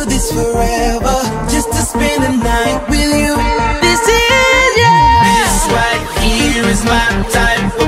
do this forever Just to spend the night with you. This is, yeah. This right here is my time.